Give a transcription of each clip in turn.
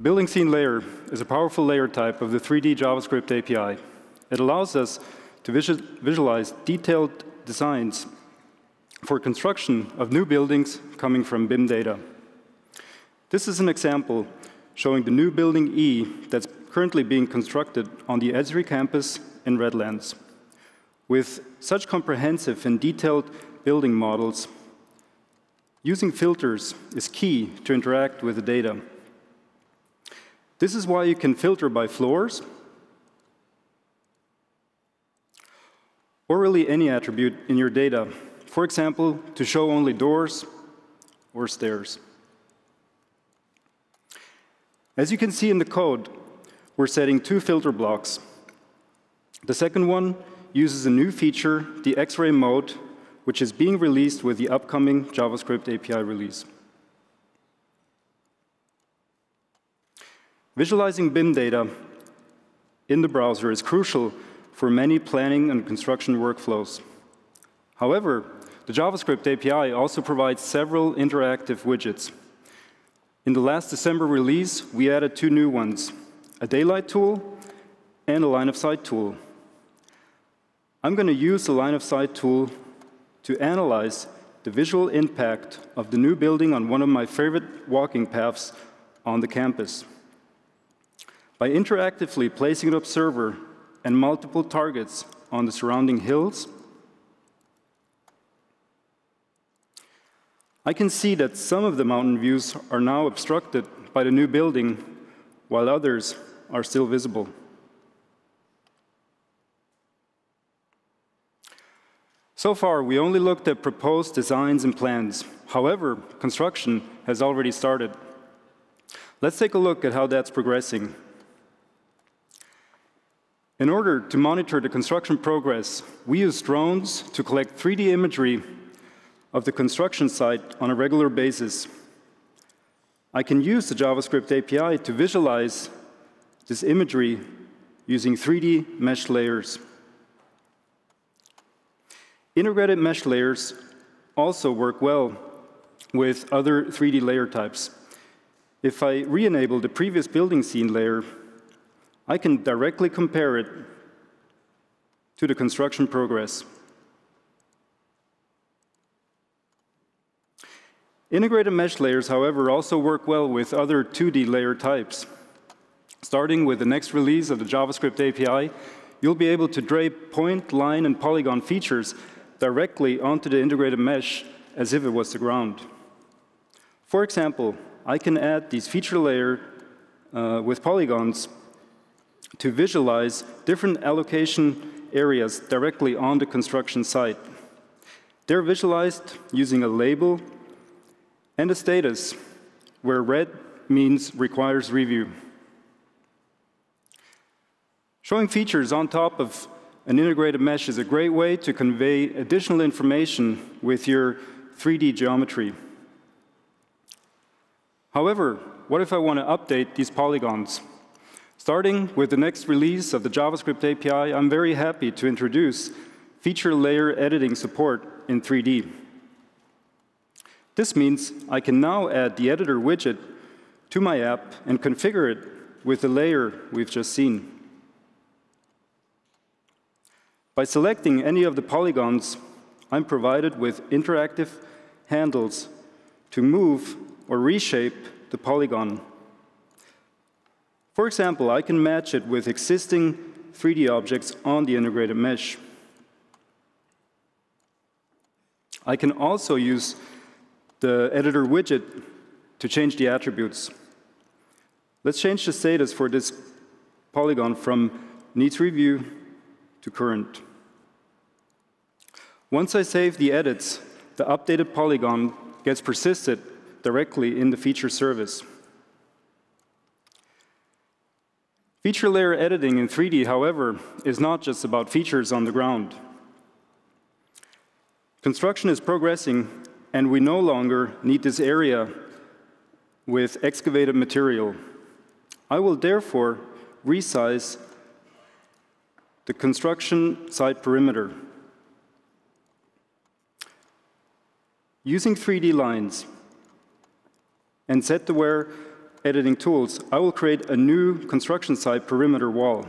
The building scene layer is a powerful layer type of the 3D JavaScript API. It allows us to visualize detailed designs for construction of new buildings coming from BIM data. This is an example showing the new building E that's currently being constructed on the Esri campus in Redlands. With such comprehensive and detailed building models, using filters is key to interact with the data. This is why you can filter by floors, or really any attribute in your data. For example, to show only doors or stairs. As you can see in the code, we're setting two filter blocks. The second one uses a new feature, the X-ray mode, which is being released with the upcoming JavaScript API release. Visualizing BIM data in the browser is crucial for many planning and construction workflows. However, the JavaScript API also provides several interactive widgets. In the last December release, we added two new ones, a daylight tool and a line of sight tool. I'm going to use the line of sight tool to analyze the visual impact of the new building on one of my favorite walking paths on the campus. By interactively placing an observer and multiple targets on the surrounding hills, I can see that some of the mountain views are now obstructed by the new building, while others are still visible. So far, we only looked at proposed designs and plans. However, construction has already started. Let's take a look at how that's progressing. In order to monitor the construction progress, we use drones to collect 3D imagery of the construction site on a regular basis. I can use the JavaScript API to visualize this imagery using 3D mesh layers. Integrated mesh layers also work well with other 3D layer types. If I re-enable the previous building scene layer, I can directly compare it to the construction progress. Integrated mesh layers, however, also work well with other 2D layer types. Starting with the next release of the JavaScript API, you'll be able to drape point, line, and polygon features directly onto the integrated mesh as if it was the ground. For example, I can add these feature layer uh, with polygons to visualize different allocation areas directly on the construction site. They're visualized using a label and a status, where red means requires review. Showing features on top of an integrated mesh is a great way to convey additional information with your 3D geometry. However, what if I want to update these polygons? Starting with the next release of the JavaScript API, I'm very happy to introduce feature layer editing support in 3D. This means I can now add the editor widget to my app and configure it with the layer we've just seen. By selecting any of the polygons, I'm provided with interactive handles to move or reshape the polygon. For example, I can match it with existing 3D objects on the integrated mesh. I can also use the editor widget to change the attributes. Let's change the status for this polygon from needs review to current. Once I save the edits, the updated polygon gets persisted directly in the feature service. Feature layer editing in 3D, however, is not just about features on the ground. Construction is progressing, and we no longer need this area with excavated material. I will therefore resize the construction site perimeter using 3D lines and set to where editing tools, I will create a new construction site perimeter wall.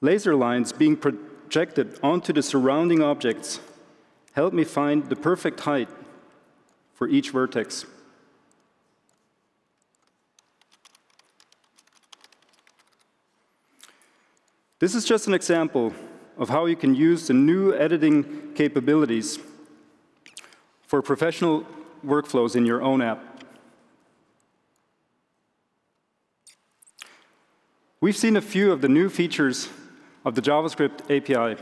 Laser lines being projected onto the surrounding objects help me find the perfect height for each vertex. This is just an example of how you can use the new editing capabilities for professional workflows in your own app. We've seen a few of the new features of the JavaScript API.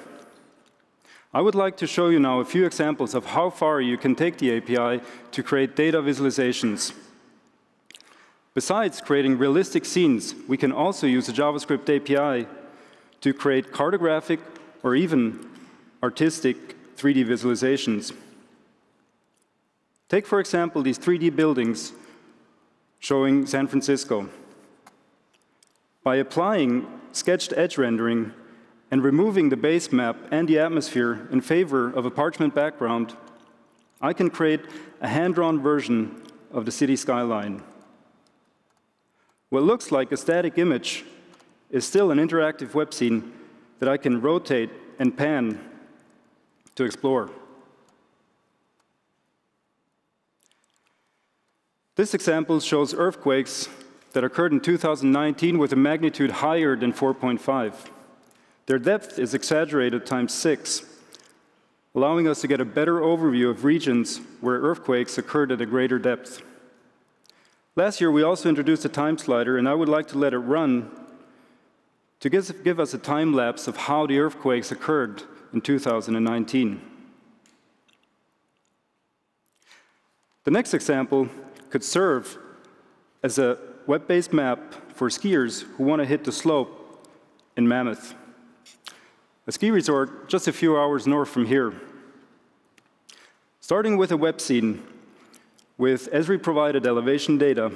I would like to show you now a few examples of how far you can take the API to create data visualizations. Besides creating realistic scenes, we can also use the JavaScript API to create cartographic or even artistic 3D visualizations. Take, for example, these 3D buildings showing San Francisco. By applying sketched edge rendering and removing the base map and the atmosphere in favor of a parchment background, I can create a hand-drawn version of the city skyline. What looks like a static image is still an interactive web scene that I can rotate and pan to explore. This example shows earthquakes that occurred in 2019 with a magnitude higher than 4.5. Their depth is exaggerated times six, allowing us to get a better overview of regions where earthquakes occurred at a greater depth. Last year, we also introduced a time slider, and I would like to let it run to give, us a time lapse of how the earthquakes occurred in 2019. The next example could serve as a web-based map for skiers who want to hit the slope in Mammoth, a ski resort just a few hours north from here. Starting with a web scene with Esri-provided elevation data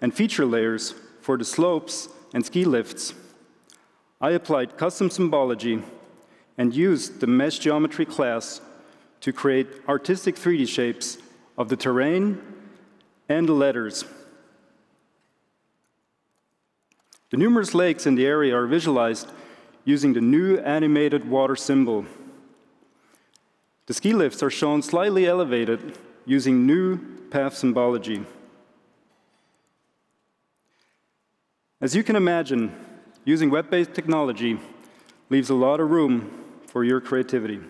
and feature layers for the slopes and ski lifts, I applied custom symbology and used the mesh geometry class to create artistic 3D shapes of the terrain and the letters. The numerous lakes in the area are visualized using the new animated water symbol. The ski lifts are shown slightly elevated using new path symbology. As you can imagine, using web-based technology leaves a lot of room for your creativity.